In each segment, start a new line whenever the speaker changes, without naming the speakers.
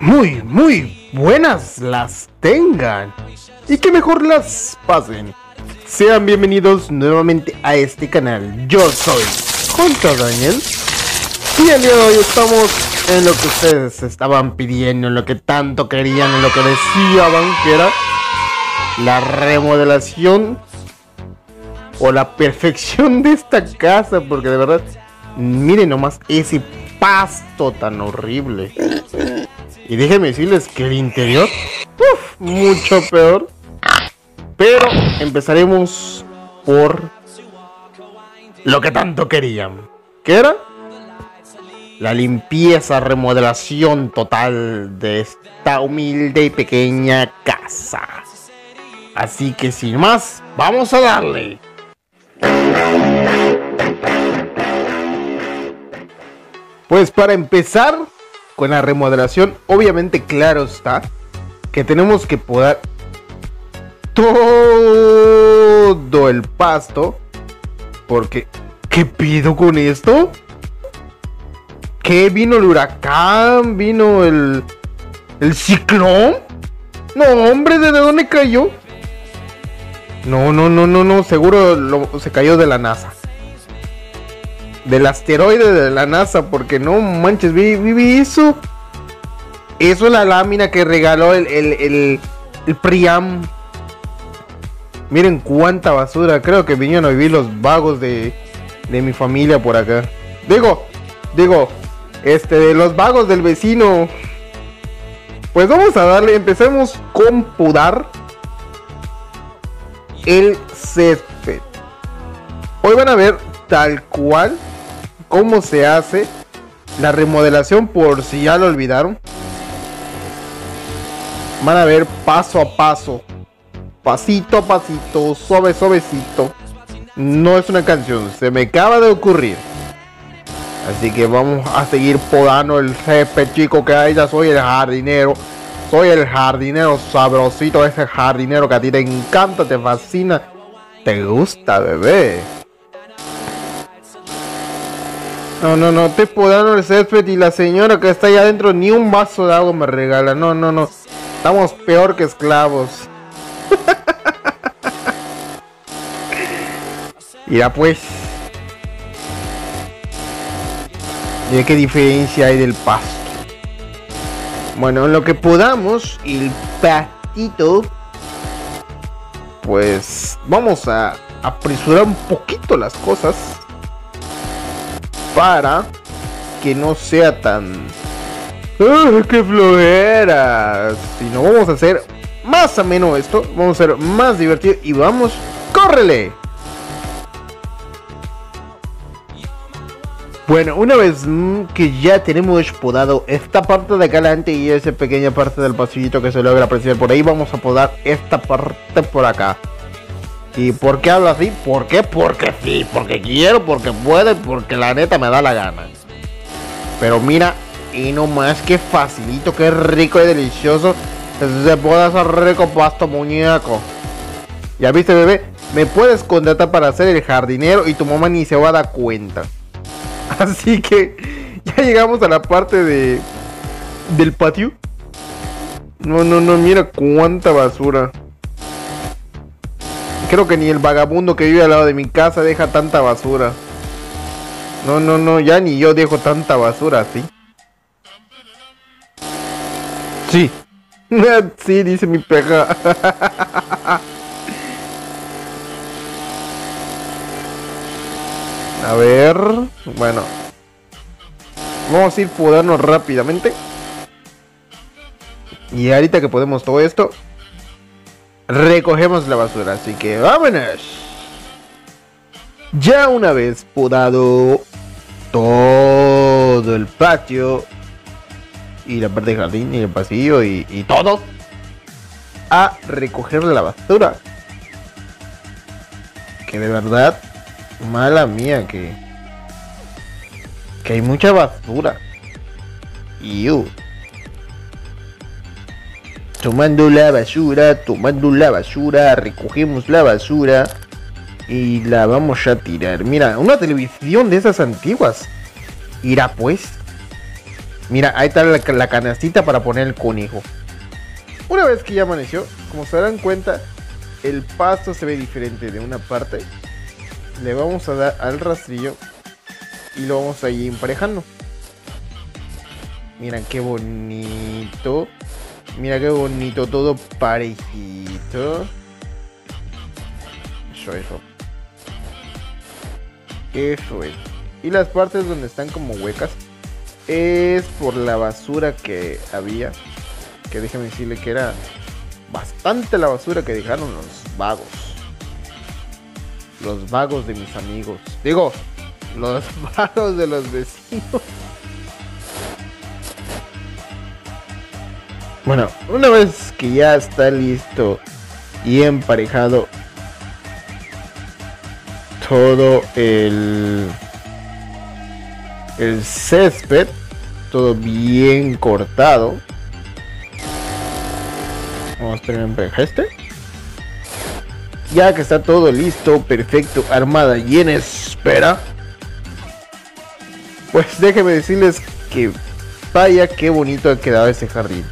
muy, muy buenas las tengan y que mejor las pasen. Sean bienvenidos nuevamente a este canal. Yo soy Junto Daniel y el día de hoy estamos en lo que ustedes estaban pidiendo, en lo que tanto querían, en lo que deseaban que era la remodelación o la perfección de esta casa, porque de verdad, miren nomás ese pasto tan horrible. Y déjenme decirles que el interior, uf, mucho peor. Pero empezaremos por lo que tanto querían. ¿Qué era? La limpieza, remodelación total de esta humilde y pequeña casa. Así que sin más, vamos a darle. Pues para empezar con la remodelación, obviamente claro está que tenemos que podar todo el pasto. Porque, ¿qué pido con esto? ¿Qué vino el huracán? ¿Vino el, el ciclón? No, hombre, ¿de dónde cayó? No, no, no, no, no, seguro se cayó de la NASA del asteroide de la NASA, porque no manches, vi, eso. Eso es la lámina que regaló el, el, el, Priam. Miren cuánta basura. Creo que vinieron a vivir los vagos de, de mi familia por acá. Digo, digo, este, los vagos del vecino. Pues vamos a darle, empecemos con pudar el césped. Hoy van a ver tal cual cómo se hace la remodelación por si ya lo olvidaron. Van a ver paso a paso, pasito a pasito, suave suavecito. No es una canción, se me acaba de ocurrir. Así que vamos a seguir podando el jefe chico que hay. Ya soy el jardinero. Soy el jardinero sabrosito, ese jardinero que a ti te encanta, te fascina, te gusta, bebé. No, no, no, te podando el césped y la señora que está allá adentro ni un vaso de agua me regala. No, no, no. Estamos peor que esclavos. Mira pues. Mira qué diferencia hay del pasto. Bueno, en lo que podamos, el pastito. Pues vamos a apresurar un poquito las cosas para que no sea tan... ¡Ah, ¡Qué flojera! Si no vamos a hacer más ameno esto, vamos a hacer más divertido y vamos, ¡córrele! Bueno, una vez que ya tenemos podado esta parte de acá adelante y esa pequeña parte del pasillito que se logra apreciar por ahí, vamos a podar esta parte por acá. ¿Y por qué hablo así? ¿Por qué? Porque sí, porque quiero, porque puedo, porque la neta me da la gana. Pero mira, y no más que facilito, que rico y delicioso. Se puede hacer rico pasto muñeco. Ya viste, bebé, me puedes contratar para ser el jardinero y tu mamá ni se va a dar cuenta. Así que ya llegamos a la parte de del patio. No, no, no, mira cuánta basura. Creo que ni el vagabundo que vive al lado de mi casa deja tanta basura. No, no, no, ya ni yo dejo tanta basura así. Sí. sí, dice mi peja. A ver, bueno. Vamos a ir podarnos rápidamente. Y ahorita que podemos todo esto, recogemos la basura. Así que vámonos. Ya una vez podado todo el patio y la parte del jardín y el pasillo y, y todo a recoger la basura. Que de verdad, mala mía, que, que hay mucha basura. Y tomando la basura, tomando la basura, recogemos la basura y la vamos a tirar. Mira, una televisión de esas antiguas. Irá pues. Mira, ahí está la, canastita para poner el conejo. Una vez que ya amaneció, como se darán cuenta, el pasto se ve diferente de una parte. Le vamos a dar al rastrillo y lo vamos a ir emparejando. Mira qué bonito. Mira qué bonito, todo parejito. Eso, eso. Eso es. Y las partes donde están como huecas es por la basura que había. Que déjame decirle que era bastante la basura que dejaron los vagos. Los vagos de mis amigos. Digo, los vagos de los vecinos. Bueno, una vez que ya está listo y emparejado todo el el césped, todo bien cortado. Vamos a tener emparejar este. Ya que está todo listo, perfecto, armada y en espera. Pues déjenme decirles que vaya qué bonito ha quedado ese jardín.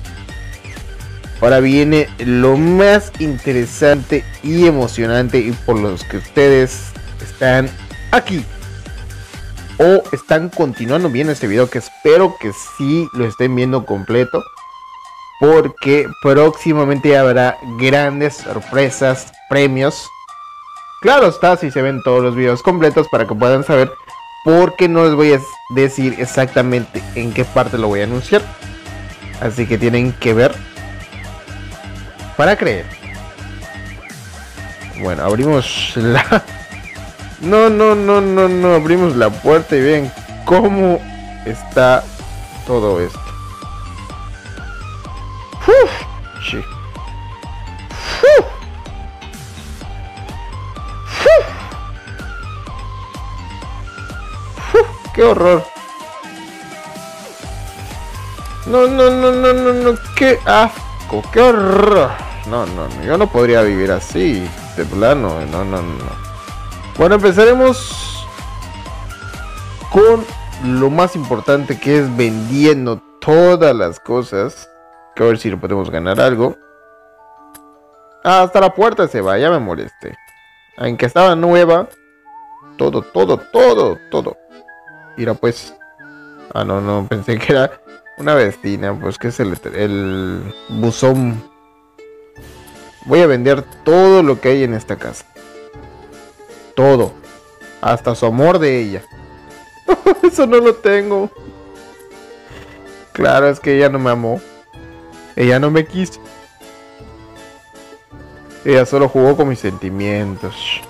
Ahora viene lo más interesante y emocionante y por los que ustedes están aquí o están continuando viendo este video que espero que sí lo estén viendo completo porque próximamente habrá grandes sorpresas, premios. Claro está si se ven todos los videos completos para que puedan saber porque no les voy a decir exactamente en qué parte lo voy a anunciar. Así que tienen que ver para creer. Bueno, abrimos la... No, no, no, no, no, abrimos la puerta y ven cómo está todo esto. Uf, sí. Uf. Uf. ¡Qué horror! No, no, no, no, no, no, qué asco, qué horror. No, no, yo no podría vivir así, de plano, no, no, no. Bueno, empezaremos con lo más importante que es vendiendo todas las cosas. Que a ver si le podemos ganar algo. hasta la puerta se va, ya me moleste. Aunque estaba nueva. Todo, todo, todo, todo. Mira pues. Ah, no, no, pensé que era una vecina. Pues que es el buzón Voy a vender todo lo que hay en esta casa. Todo. Hasta su amor de ella. Eso no lo tengo. Claro, es que ella no me amó. Ella no me quiso. Ella solo jugó con mis sentimientos.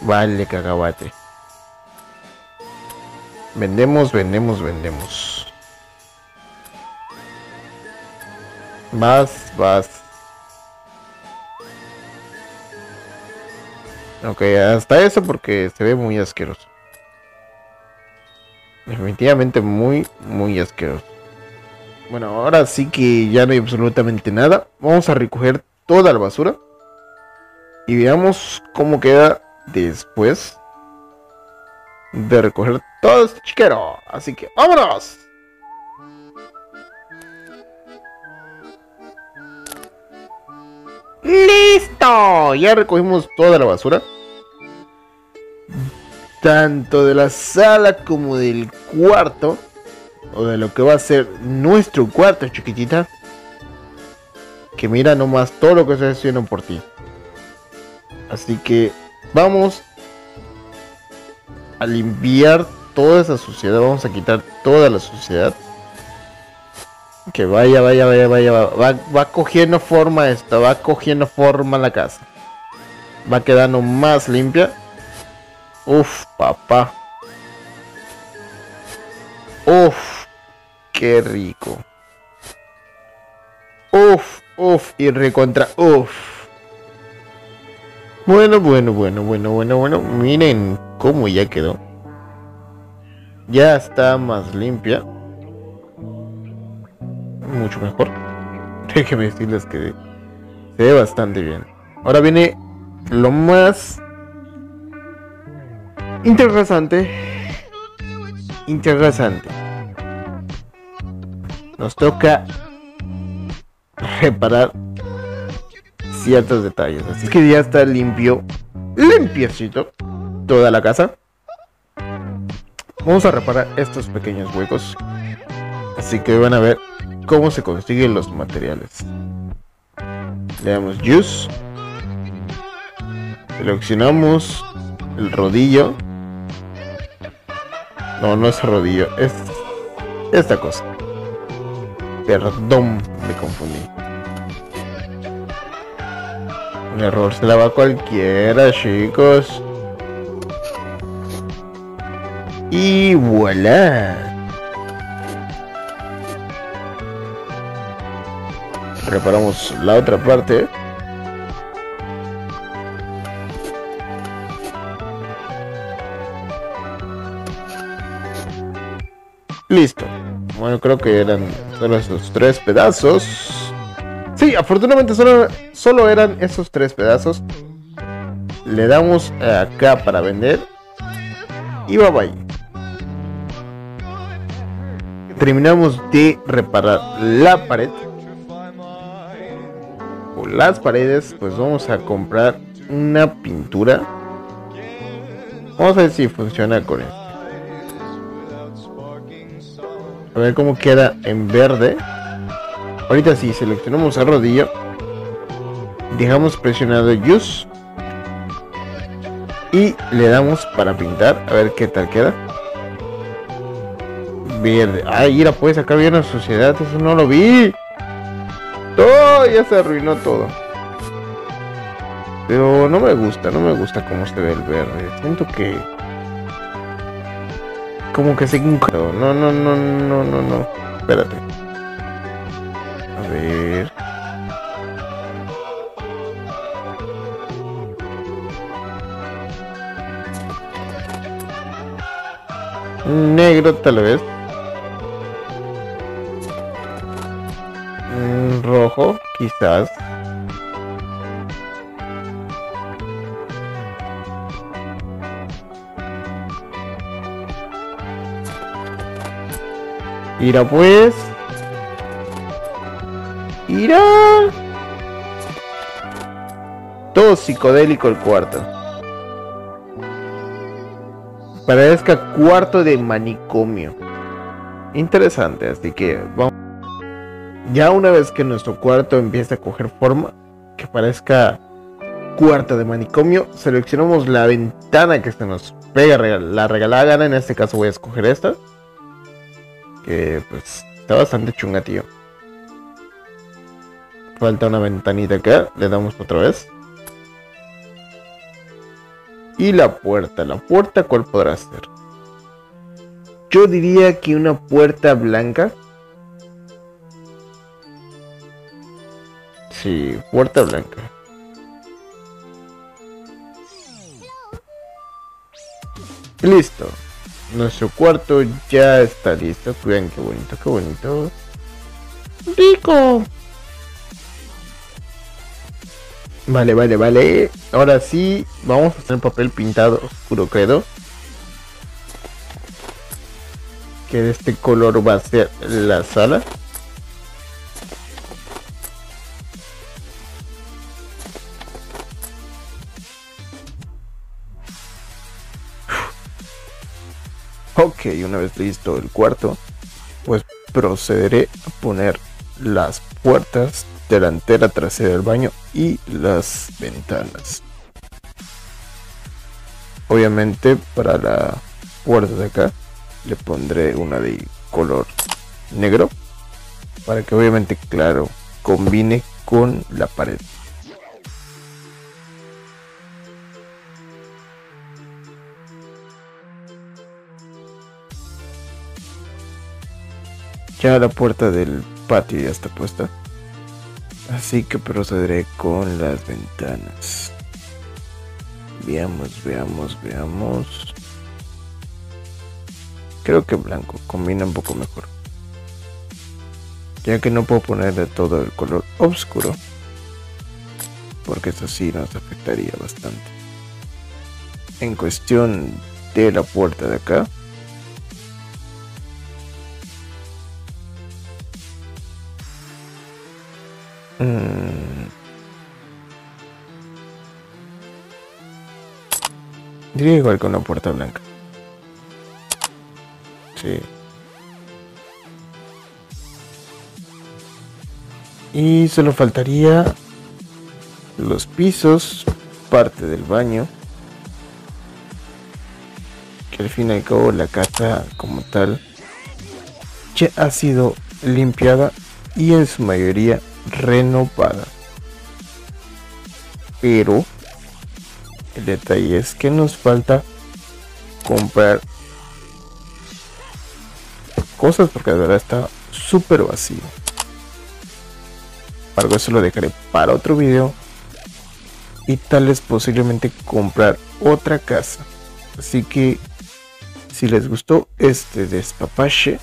Vale, cagabate. Vendemos, vendemos, vendemos. Vas, vas. Ok, hasta eso porque se ve muy asqueroso. Definitivamente muy, muy asqueroso. Bueno, ahora sí que ya no hay absolutamente nada. Vamos a recoger toda la basura. Y veamos cómo queda después de recoger todo este chiquero. Así que vámonos. ¡Listo! Ya recogimos toda la basura. Tanto de la sala como del cuarto. O de lo que va a ser nuestro cuarto, chiquitita. Que mira nomás todo lo que estoy haciendo por ti. Así que vamos a limpiar toda esa suciedad. Vamos a quitar toda la suciedad. Que vaya, vaya, vaya, vaya, va, va cogiendo forma esto, va cogiendo forma la casa. Va quedando más limpia. Uf, papá. Uf, qué rico. Uf, uf, y recontra, uf. Bueno, bueno, bueno, bueno, bueno, bueno. Miren cómo ya quedó. Ya está más limpia mucho mejor. Déjenme decirles que se ve bastante bien. Ahora viene lo más interesante. Interesante. nos toca reparar ciertos detalles. Así que ya está limpio, limpiecito toda la casa. Vamos a reparar estos pequeños huecos. Así que van a ver cómo se consiguen los materiales. Le damos Use. Seleccionamos el rodillo. No, no es rodillo, es esta cosa. Perdón, me confundí. Un error se la va cualquiera, chicos. Y voilà. Reparamos la otra parte. Creo que eran solo esos tres pedazos. Sí, afortunadamente solo, solo eran esos tres pedazos. Le damos acá para vender. Y bye bye terminamos de reparar la pared o las paredes, pues vamos a comprar una pintura. Vamos a ver si funciona con esto. A ver cómo queda en verde. Ahorita sí, seleccionamos el rodillo. Dejamos presionado Use. Y le damos para pintar. A ver qué tal queda verde. Ay, mira, pues acá viene la sociedad, eso no lo vi. Todo, ya se arruinó todo. Pero no me gusta, no me gusta cómo se ve el verde. Siento que... Como que se... No, no, no, no, no, no. Espérate. A ver... Negro tal vez. rojo, quizás. Ira pues. Ira. Todo psicodélico el cuarto. Parezca cuarto de manicomio. Interesante, así que vamos. Ya una vez que nuestro cuarto empieza a coger forma, que parezca cuarto de manicomio, seleccionamos la ventana que se nos pega la regalada gana. En este caso voy a escoger esta. Que pues está bastante chunga, tío. Falta una ventanita acá. Le damos otra vez. Y la puerta. ¿La puerta cuál podrá ser? Yo diría que una puerta blanca Sí, puerta blanca. Listo. Nuestro cuarto ya está listo. Vean qué bonito, qué bonito. Rico. Vale, vale, vale. Ahora sí, vamos a hacer papel pintado oscuro, creo. Que de este color va a ser la sala. Ok, una vez listo el cuarto, pues procederé a poner las puertas delantera, trasera del baño y las ventanas. Obviamente para la puerta de acá le pondré una de color negro para que obviamente claro combine con la pared. Ya la puerta del patio ya está puesta. Así que procederé con las ventanas. Veamos, veamos, veamos. Creo que blanco combina un poco mejor. Ya que no puedo ponerle todo el color oscuro. Porque eso sí nos afectaría bastante. En cuestión de la puerta de acá. Igual con una puerta blanca. Sí. Y solo faltaría los pisos, parte del baño. Que al fin y al cabo la casa como tal ya ha sido limpiada y en su mayoría renovada. Pero el detalle es que nos falta comprar cosas porque de verdad está súper vacío. Para eso lo dejaré para otro video y tal vez posiblemente comprar otra casa. Así que si les gustó este despapache,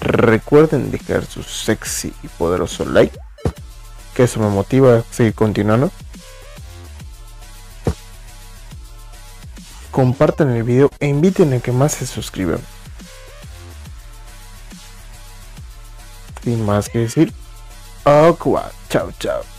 recuerden dejar su sexy y poderoso like, que eso me motiva a seguir continuando. Compartan el video e inviten a que más se suscriban. Sin más que decir, Aqua, chao chao.